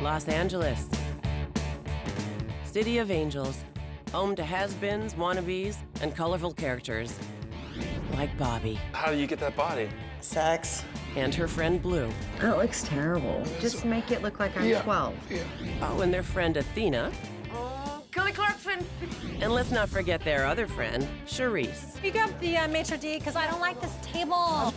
Los Angeles. City of Angels, home to has-beens, wannabes, and colorful characters. Like Bobbie How do you get that body? Sex. and her friend Blue. That looks terrible. Just make it look like I'm 12. Yeah. Oh, and their friend Athena. Kelly Clarkson. And let's not forget their other friend, Sharise. Speak up the uh, maitre d' because I don't like this table.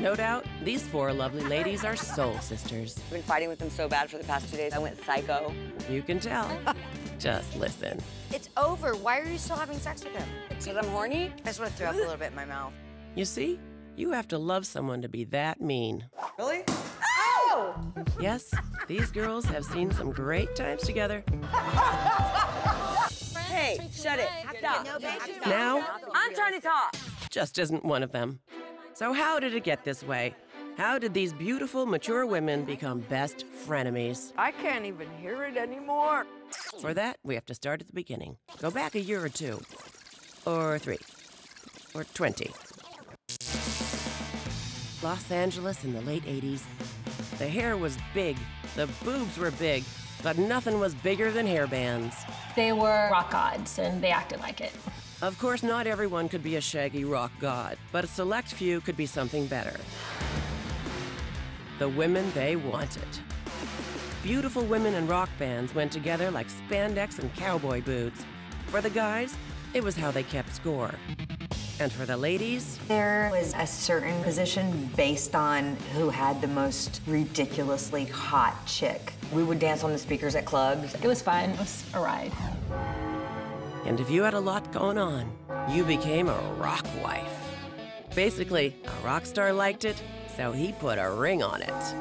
No doubt, these four lovely ladies are soul sisters. I've been fighting with them so bad for the past two days. I went psycho. You can tell. Just listen. It's over. Why are you still having sex with him? Because I'm horny? I just want to throw up a little bit in my mouth. You see, you have to love someone to be that mean. Really? Oh! Yes, these girls have seen some great times together. Hey, shut it. Stop. Now, I'm trying to talk. just isn't one of them. So, how did it get this way? How did these beautiful, mature women become best frenemies? I can't even hear it anymore. For that, we have to start at the beginning. Go back a year or two, or three, or 20. Los Angeles in the late 80s. The hair was big, the boobs were big, but nothing was bigger than hair bands. They were rock gods and they acted like it. Of course, not everyone could be a shaggy rock god, but a select few could be something better. The women they wanted. Beautiful women and rock bands went together like spandex and cowboy boots. For the guys, it was how they kept score. And for the ladies, There was a certain position based on who had the most ridiculously hot chick. We would dance on the speakers at clubs. It was fun. It was a ride. And if you had a lot going on, you became a rock wife. Basically, a rock star liked it, so he put a ring on it.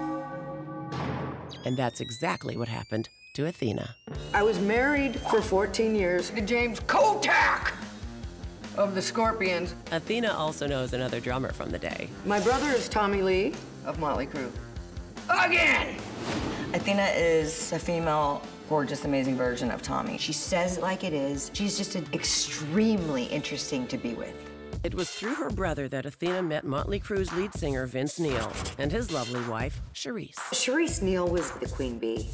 And that's exactly what happened to Athena. I was married for 14 years to James Kottak of the Scorpions. Athena also knows another drummer from the day. My brother is Tommy Lee of Motley Crue. Again! Athena is a female, gorgeous, amazing version of Tommy. She says it like it is. She's just an extremely interesting to be with. It was through her brother that Athena met Motley Crue's lead singer Vince Neil and his lovely wife, Sharise. Sharise Neil was the queen bee.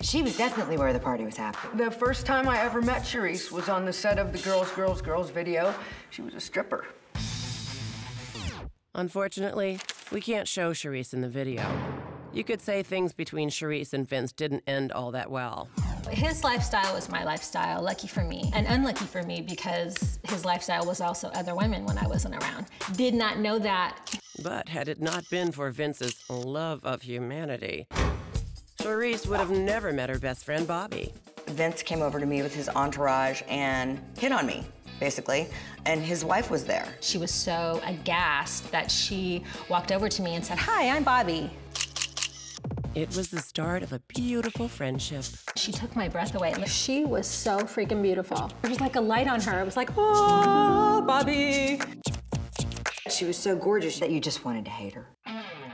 She was definitely where the party was happening. The first time I ever met Sharise was on the set of the Girls, Girls, Girls video. She was a stripper. Unfortunately, we can't show Sharise in the video. You could say things between Sharise and Vince didn't end all that well. His lifestyle was my lifestyle, lucky for me, and unlucky for me because his lifestyle was also other women when I wasn't around. Did not know that. But had it not been for Vince's love of humanity, Sharise would have never met her best friend Bobbie. Vince came over to me with his entourage and hit on me, basically. And his wife was there. She was so aghast that she walked over to me and said, Hi, I'm Bobbie. It was the start of a beautiful friendship. She took my breath away. She was so freaking beautiful. There was like a light on her. It was like, oh, Bobbie. She was so gorgeous. That you just wanted to hate her.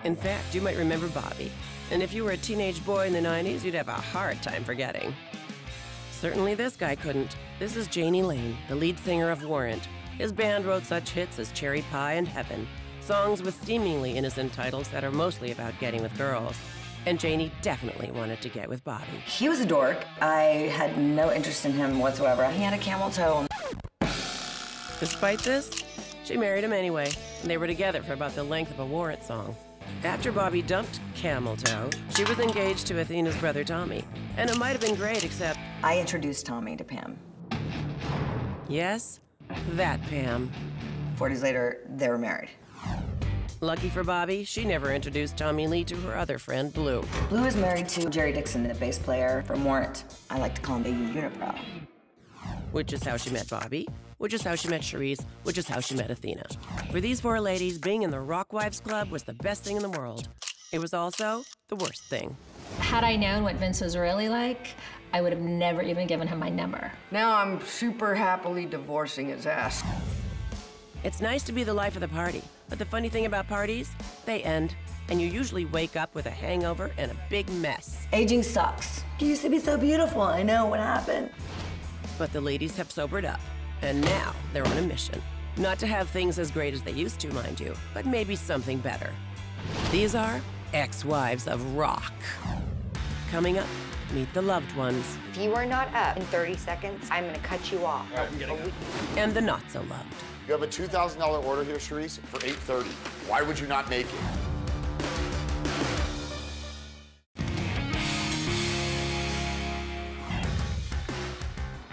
In fact, you might remember Bobbie. And if you were a teenage boy in the 90s, you'd have a hard time forgetting. Certainly this guy couldn't. This is Jani Lane, the lead singer of Warrant. His band wrote such hits as Cherry Pie and Heaven, songs with seemingly innocent titles that are mostly about getting with girls. And Jani definitely wanted to get with Bobbie. He was a dork. I had no interest in him whatsoever. He had a camel toe. Despite this, she married him anyway, and they were together for about the length of a Warrant song. After Bobbie dumped Camel Toe, she was engaged to Athena's brother Tommy, and it might have been great, except, I introduced Tommy to Pam. yes, that Pam. Four days later, they were married. Lucky for Bobbie, she never introduced Tommy Lee to her other friend, Blue. Blue is married to Jerry Dixon, the bass player from Warrant. I like to call him the unibrow. which is how she met Bobbie, which is how she met Sharise, which is how she met Athena. For these four ladies, being in the Rock Wives Club was the best thing in the world. It was also the worst thing. Had I known what Vince was really like, I would have never even given him my number. Now I'm super happily divorcing his ass. It's nice to be the life of the party, but the funny thing about parties, they end, and you usually wake up with a hangover and a big mess. Aging sucks. You used to be so beautiful. I know what happened. But the ladies have sobered up, and now they're on a mission. Not to have things as great as they used to, mind you, but maybe something better. These are ex wives of rock. Coming up, meet the loved ones, If you are not up in 30 seconds, I'm gonna cut you off. and the not so loved. You have a $2,000 order here, Sharise, for 8.30. Why would you not make it?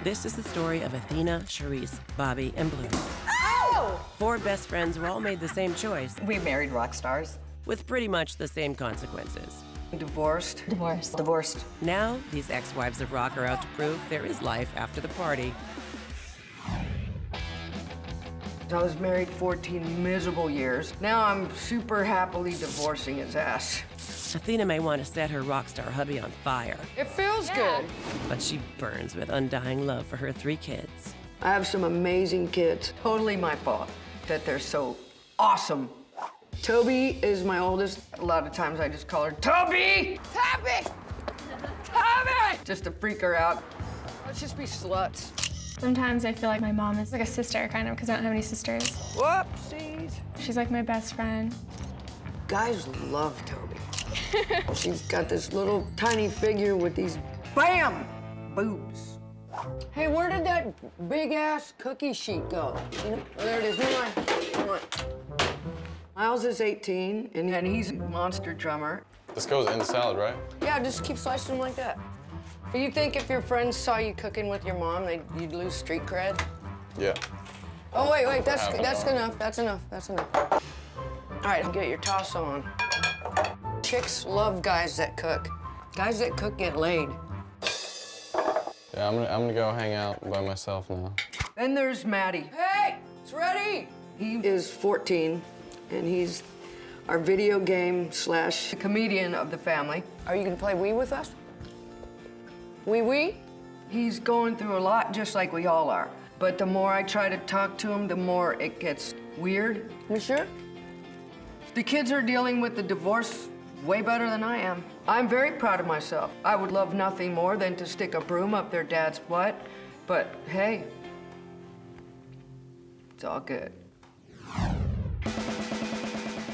This is the story of Athena, Sharise, Bobbie, and Blue. Oh! Four best friends who all made the same choice We married rock stars. with pretty much the same consequences. Divorced. Divorce. Divorced. Now, these ex wives of rock are out to prove there is life after the party. I was married 14 miserable years. Now I'm super happily divorcing his ass. Athena may want to set her rock star hubby on fire, It feels good. but she burns with undying love for her three kids. I have some amazing kids. Totally my fault that they're so awesome. Toby is my oldest. A lot of times I just call her Toby! Toby! Toby! Just to freak her out. Let's just be sluts. Sometimes I feel like my mom is like a sister, kind of, because I don't have any sisters. Whoopsies. She's like my best friend. Guys love Toby. She's got this little tiny figure with these BAM! boobs. Hey, where did that big ass cookie sheet go? You know, oh, there it is. Never mind. Never mind. Miles is 18, and, and he's a monster drummer. This goes in the salad, right? Yeah, just keep slicing them like that. Do you think if your friends saw you cooking with your mom, they'd, you'd lose street cred? Yeah. Oh, wait, wait, that's, Half that's hour. enough, that's enough, that's enough. All right, get your toss on. Chicks love guys that cook. Guys that cook get laid. Yeah, I'm gonna, I'm gonna go hang out by myself now. Then there's Maddie. Hey, it's ready. He is 14, and he's our video game slash comedian of the family. Are you gonna play Wii with us? Wii Wii? He's going through a lot, just like we all are. But the more I try to talk to him, the more it gets weird. You sure? The kids are dealing with the divorce way better than I am. I'm very proud of myself. I would love nothing more than to stick a broom up their dad's butt, but hey, it's all good.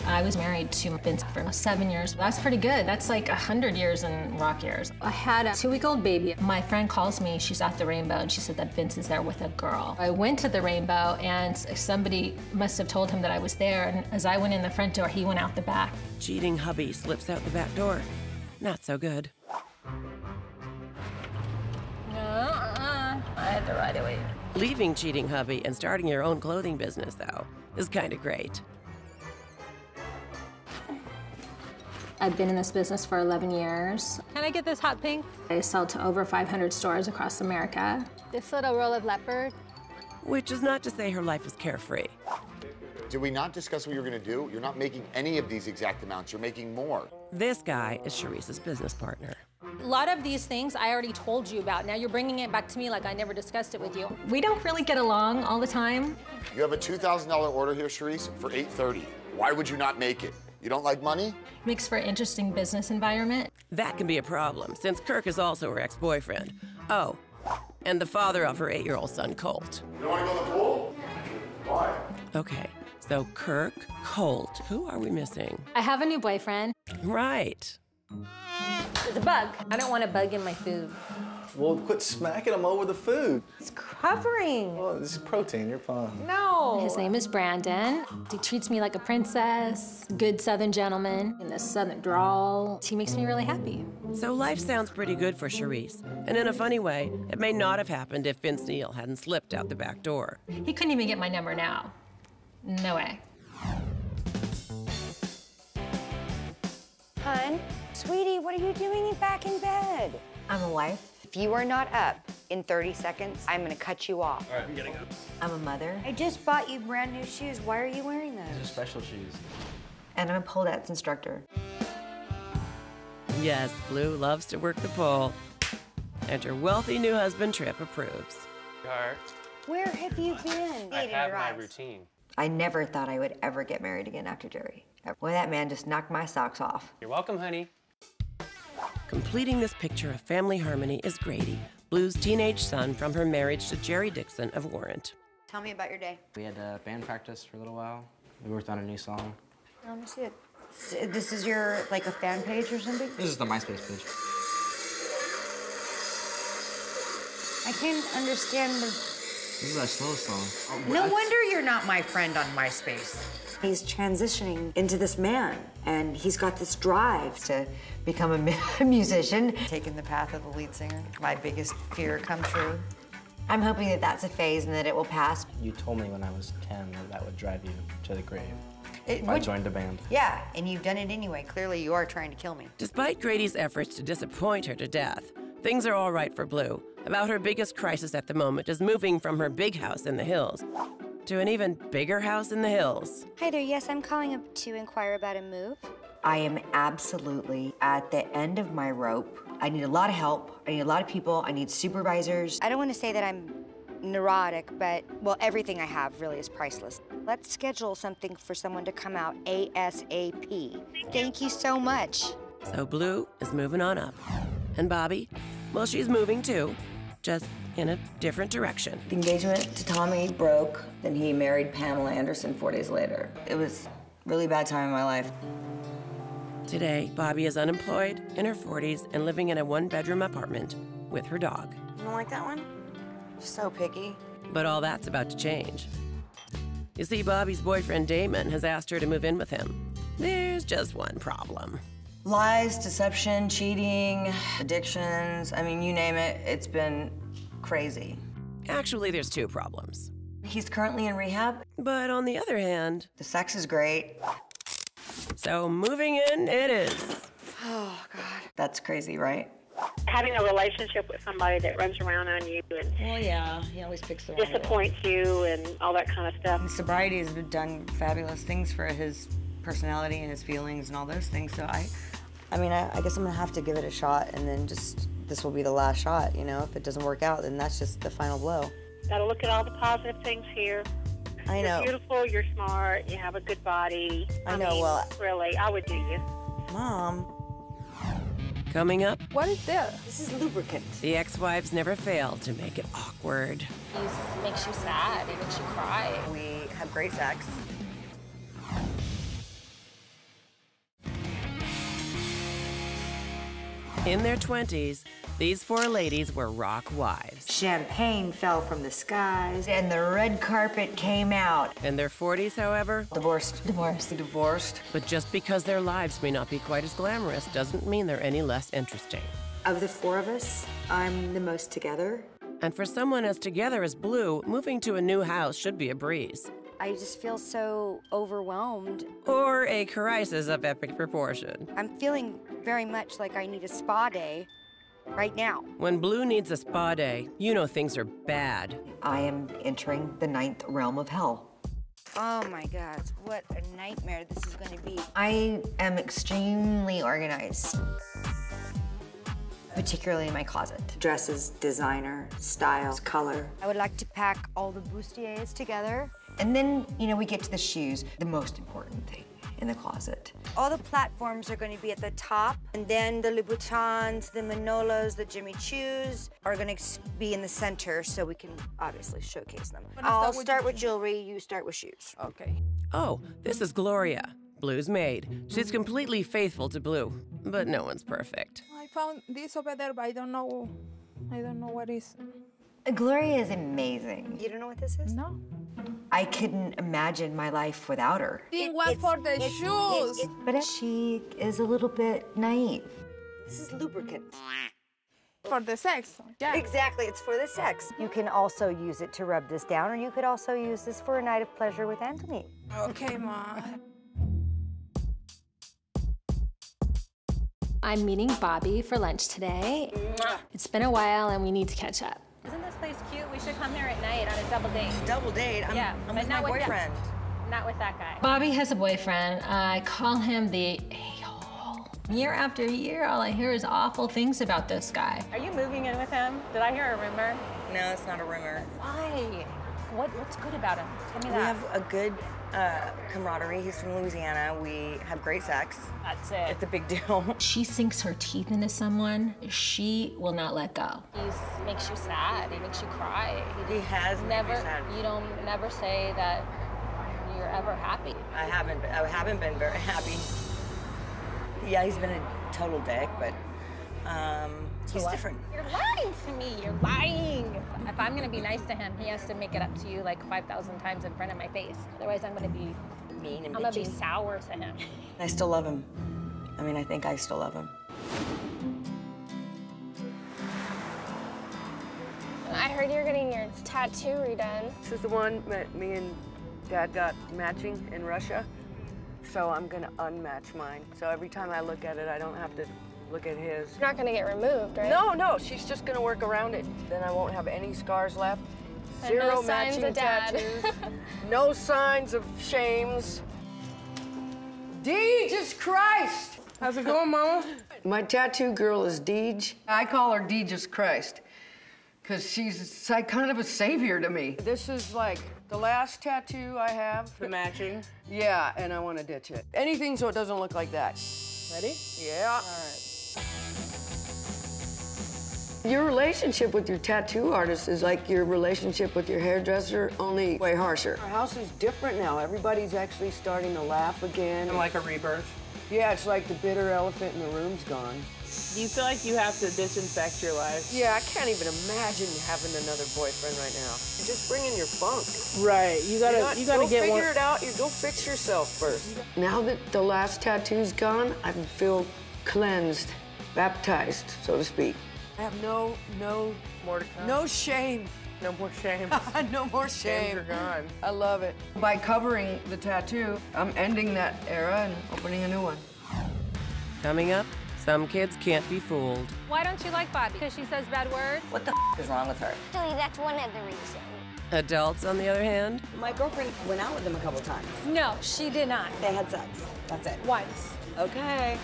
I was married to Vince for seven years. That's pretty good. That's like 100 years in rock years. I had a two-week-old baby. My friend calls me, she's at the Rainbow, and she said that Vince is there with a girl. I went to the Rainbow, and somebody must have told him that I was there, and as I went in the front door, he went out the back. Cheating hubby slips out the back door. Not so good. Uh-uh. I had to ride away. Leaving cheating hubby and starting your own clothing business, though, is kind of great. I've been in this business for 11 years. Can I get this hot pink? I sell to over 500 stores across America. This little roll of leopard? Which is not to say her life is carefree. Did we not discuss what you're gonna do? You're not making any of these exact amounts. You're making more. This guy is Sharise's business partner. A lot of these things I already told you about. Now you're bringing it back to me like I never discussed it with you. We don't really get along all the time. You have a $2,000 order here, Sharise, for 8.30. Why would you not make it? You don't like money? Makes for an interesting business environment. That can be a problem, since Kirk is also her ex boyfriend. Oh, and the father of her eight year old son, Colt. You want to go to the pool? Why? Okay, so Kirk, Colt, who are we missing? I have a new boyfriend. Right. There's a bug. I don't want a bug in my food. Well, quit smacking them over the food. It's covering. Well, this is protein. You're fine. No. His name is Brandon. He treats me like a princess, good southern gentleman, in the southern drawl. He makes me really happy. So life sounds pretty good for Sharise. And in a funny way, it may not have happened if Vince Neil hadn't slipped out the back door. He couldn't even get my number now. No way. Hun, sweetie, what are you doing back in bed? I'm a wife. If you are not up in 30 seconds, I'm gonna cut you off. All right, I'm getting up. I'm a mother. I just bought you brand new shoes. Why are you wearing those? These are special shoes. And I'm a pole dance instructor. Yes, Blue loves to work the pole. And her wealthy new husband, Trip, approves. Where have you been? I have my routine. I never thought I would ever get married again after Jerry. Boy, that man just knocked my socks off. You're welcome, honey. Completing this picture of family harmony is Grady, Blue's teenage son from her marriage to Jerry Dixon of Warrant. Tell me about your day. We had uh, band practice for a little while. We worked on a new song. Let me see it. This is your, like, a fan page or something? This is the MySpace page. I can't understand the. This is our slow song. No wonder you're not my friend on MySpace. He's transitioning into this man, and he's got this drive to become a mu- musician. Taking the path of the lead singer, my biggest fear come true. I'm hoping that that's a phase and that it will pass. You told me when I was 10 that that would drive you to the grave. It if I joined a band. Yeah, and you've done it anyway. Clearly, you are trying to kill me. Despite Grady's efforts to disappoint her to death, things are all right for Blue. About her biggest crisis at the moment is moving from her big house in the hills to an even bigger house in the hills. Hi there, yes, I'm calling up to inquire about a move. I am absolutely at the end of my rope. I need a lot of help. I need a lot of people. I need supervisors. I don't want to say that I'm neurotic, but, well, everything I have really is priceless. Let's schedule something for someone to come out ASAP. Thank you so much. So Blue is moving on up. And Bobby, well, she's moving too, just in a different direction. The engagement to Tommy broke. Then he married Pamela Anderson four days later. It was a really bad time in my life. Today, Bobbie is unemployed, in her 40s, and living in a one bedroom apartment with her dog. You don't like that one? So picky. But all that's about to change. You see, Bobbie's boyfriend Damon has asked her to move in with him. There's just one problem. Lies, deception, cheating, addictions. I mean, you name it, it's been crazy. Actually, there's two problems. He's currently in rehab. But on the other hand, the sex is great. So moving in it is. Oh, God. That's crazy, right? Having a relationship with somebody that runs around on you and Well, yeah, he always picks the wrong disappoints you and all that kind of stuff. Sobriety has done fabulous things for his personality and his feelings and all those things. So I, I mean, I, I guess I'm gonna have to give it a shot, and then just this will be the last shot. You know, if it doesn't work out, then that's just the final blow. Got to look at all the positive things here. I know. You're beautiful. You're smart. You have a good body. I know, mean, well- really, I would do you. Mom. Coming up, What is this? This is lubricant. the ex wives never fail to make it awkward. He makes you sad, he makes you cry. We have great sex. In their 20s, these four ladies were rock wives. Champagne fell from the skies. And the red carpet came out. In their 40s, however, Divorced. Divorced. Divorced. but just because their lives may not be quite as glamorous doesn't mean they're any less interesting. Of the four of us, I'm the most together. And for someone as together as Blue, moving to a new house should be a breeze. I just feel so overwhelmed. Or a crisis of epic proportion. I'm feeling very much like I need a spa day right now. When Blue needs a spa day, you know things are bad. I am entering the ninth realm of hell. Oh my God, what a nightmare this is going to be. I am extremely organized, particularly in my closet. Dresses, designer, styles, color. I would like to pack all the bustiers together. And then, you know, we get to the shoes, the most important thing in the closet. All the platforms are going to be at the top, and then the Louboutins, the Manolos, the Jimmy Choos are going to be in the center, so we can obviously showcase them. I'll start with jewelry. You start with shoes. Okay. Oh, this is Gloria, Blue's maid. She's completely faithful to Blue, but no one's perfect. I found this over there, but I don't know. I don't know what is. Gloria is amazing. You don't know what this is? No. I couldn't imagine my life without her. Thing was for the it's- shoes. it- But she is a little bit naive. This is lubricant. for the sex. Yeah. Exactly, it's for the sex. You can also use it to rub this down, or you could also use this for a night of pleasure with Anthony. Okay, ma. I'm meeting Bobbie for lunch today. It's been a while and we need to catch up. Isn't this place cute? We should come here at night on a double date. Double date? I'm, yeah, I'm with not my with that- boyfriend. Not with that guy. Bobbie has a boyfriend. I call him the a-hole. Year after year, all I hear is awful things about this guy. Are you moving in with him? Did I hear a rumor? No, it's not a rumor. Why? What, what's good about him? Tell me that. We have a good uh, camaraderie. He's from Louisiana. We have great sex. That's it. It's a big deal. She sinks her teeth into someone, she will not let go. He makes you sad. He makes you cry. He has made me never. sad. You don't never say that you're ever happy. I haven't. Been, I haven't been very happy. Yeah, he's been a total dick, but Um, he's what? different. You're lying to me. You're lying. If I'm gonna be nice to him, he has to make it up to you like 5,000 times in front of my face. Otherwise, I'm gonna be Mean and I'm gonna be sour to him. I still love him. I mean, I think I still love him. I heard you're getting your tattoo redone. This is the one that me and Dad got matching in Russia. So I'm gonna unmatch mine. So every time I look at it, I don't have to look at his. You're not gonna get removed, right? No, no, she's just gonna work around it. Then I won't have any scars left. And Zero no signs matching of dad. tattoos. no signs of shames. Jesus Christ! How's it going, Mama? My tattoo girl is Deej. I call her Deezus Christ because she's like kind of a savior to me. This is like the last tattoo I have. The matching? Yeah, and I want to ditch it. Anything so it doesn't look like that. Ready? Yeah. All right. Your relationship with your tattoo artist is like your relationship with your hairdresser, only way harsher. Our house is different now. Everybody's actually starting to laugh again. Like a rebirth. Yeah, it's like the bitter elephant in the room's gone. Do you feel like you have to disinfect your life? Yeah, I can't even imagine having another boyfriend right now. You're just bringing your funk. Right. You gotta. You're not- you gotta go get figure one. it out. You go fix yourself first. Now that the last tattoo's gone, I feel cleansed, baptized, so to speak. I have no, no, More to come. no shame. No more shame. no more shame. Shames are gone. I love it. By covering the tattoo, I'm ending that era and opening a new one. Coming up, some kids can't be fooled. Why don't you like Bobbie? Because she says bad words? What the is wrong with her? Actually, that's one of the reasons. Adults, on the other hand, My girlfriend went out with him a couple times. No, she did not. They had sex. That's it. Once. Okay.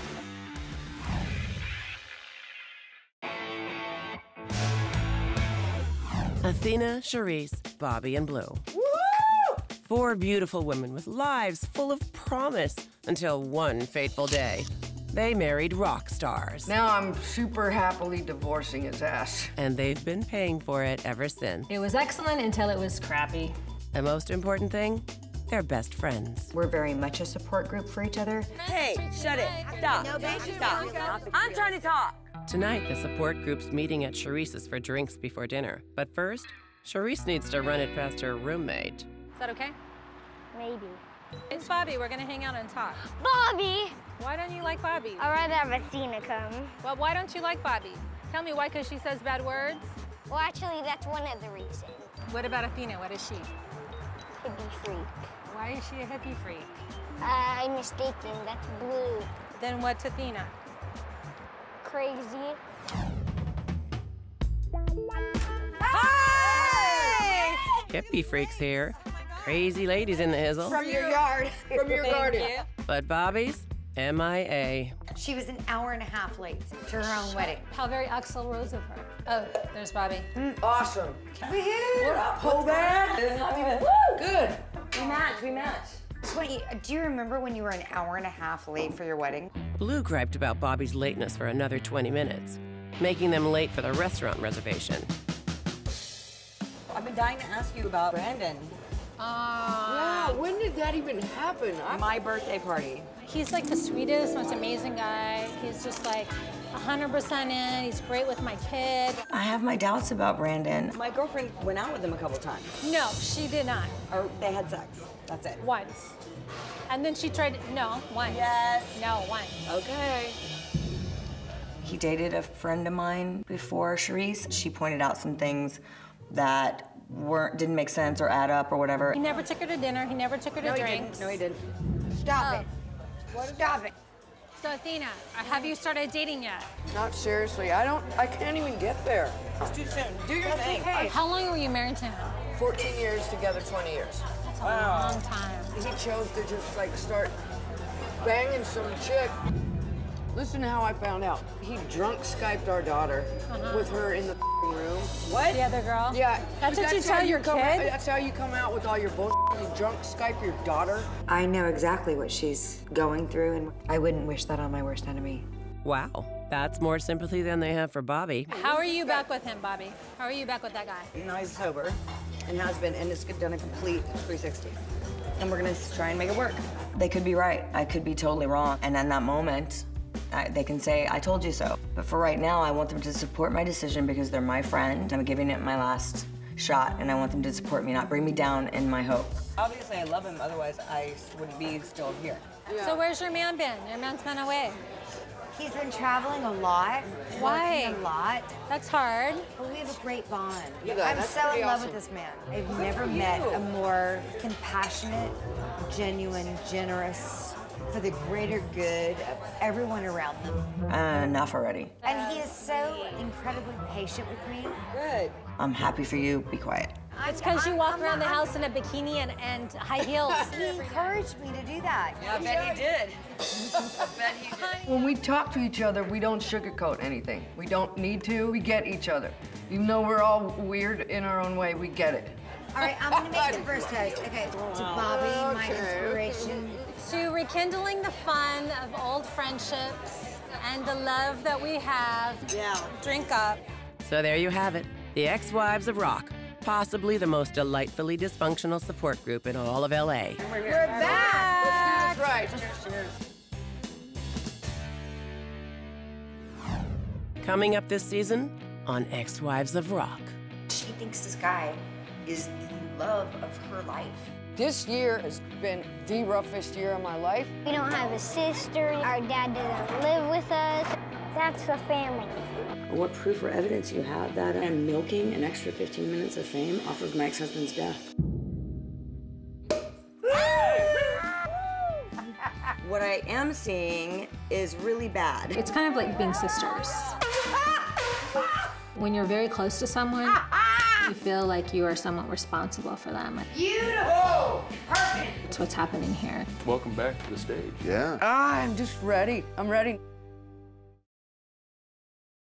Athena, Sharise, Bobbie, and Blue. Four beautiful women with lives full of promise until one fateful day. They married rock stars. Now I'm super happily divorcing his ass. And they've been paying for it ever since. It was excellent until it was crappy. The most important thing, they're best friends. We're very much a support group for each other. Hey, shut it. Stop. Stop. I'm trying to talk. Tonight, the support group's meeting at Sharise's for drinks before dinner. But first, Sharise needs to run it past her roommate. Is that okay? Maybe. It's Bobbie. We're gonna hang out and talk. Bobbie! Why don't you like Bobbie? I'd rather have Athena come. Well, why don't you like Bobbie? Tell me why, because she says bad words? Well, actually, that's one of the reasons. What about Athena? What is she? Hippie freak. Why is she a hippie freak? Uh, I'm mistaken. That's blue. Then what's Athena? Crazy. Hippie freaks here. Crazy ladies in the hizzle. From your yard. From your Thank garden. you. But Bobbie's MIA. She was an hour and a half late to her own wedding. How very Axl Rose of her. Oh, there's Bobbie. Mm, awesome. We hit it. What up, Hobad? Good. We match. We match. Sweetie, do you remember when you were an hour and a half late for your wedding? Blue griped about Bobbie's lateness for another 20 minutes, making them late for the restaurant reservation. I've been dying to ask you about Brandon. Uh, yeah, when did that even happen? I- My birthday party. He's like the sweetest, most amazing guy. He's just like 100% in. He's great with my kid. I have my doubts about Brandon. My girlfriend went out with him a couple times. No, she did not. Or they had sex. That's it. Once. And then she tried, no, once. Yes. No, once. Okay. He dated a friend of mine before Sharise. She pointed out some things that weren't didn't make sense or add up or whatever. He never took her to dinner. He never took her to No, drinks. didn't. No, he didn't. Stop Oh. it. Stop it. So Athena, have you started dating yet? Not seriously. I don't. I can't even get there. It's too soon. Do your thing. Hey. How long were you married to him? 14 years together, 20 years. That's a long time. He chose to just like start banging some chick. Listen to how I found out. He drunk Skyped our daughter Uh-huh. with her in the room. What? The other girl? Yeah. That's but what you how tell your come kid? That's how you come out with all your bullshit. You drunk Skype your daughter. I know exactly what she's going through, and I wouldn't wish that on my worst enemy. Wow, that's more sympathy than they have for Bobbie. How are you back with him, Bobbie? How are you back with that guy? Now he's sober and has been, and it's done a complete 360. And we're gonna try and make it work. They could be right. I could be totally wrong. And in that moment, I, they can say, I told you so. But for right now, I want them to support my decision because they're my friend. I'm giving it my last shot, and I want them to support me, not bring me down in my hope. Obviously, I love him, otherwise I wouldn't be still here. So where's your man been? Your man's been away. He's been traveling a lot. Why? A lot. That's hard. But we have a great bond. You guys, I'm so in love awesome. with this man. I've Good never met a more compassionate, genuine, generous, for the greater good of everyone around them. Uh, enough already. And he is so incredibly patient with me. Good. I'm happy for you. Be quiet. It's because you walk around the house in a bikini and, and high heels. He encouraged me to do that. Yeah, I bet he did. I bet he did. When we talk to each other, we don't sugarcoat anything. We don't need to. We get each other. Even though we're all weird in our own way, we get it. All right, I'm gonna make the first toast. Okay, to Bobbie, my inspiration. to rekindling the fun of old friendships and the love that we have. Yeah. Drink up. So there you have it the ex wives of rock, possibly the most delightfully dysfunctional support group in all of LA. We're back. Let's do this right. Coming up this season on Ex Wives of Rock. She thinks this guy is the love of her life. This year has been the roughest year of my life. We don't have a sister. Our dad doesn't live with us. That's the family. What proof or evidence you have that I'm milking an extra 15 minutes of fame off of my ex-husband's death? what I am seeing is really bad. It's kind of like being sisters. When you're very close to someone, you feel like you are somewhat responsible for them. Beautiful. Perfect. That's what's happening here. Welcome back to the stage. Yeah. I'm just ready. I'm ready.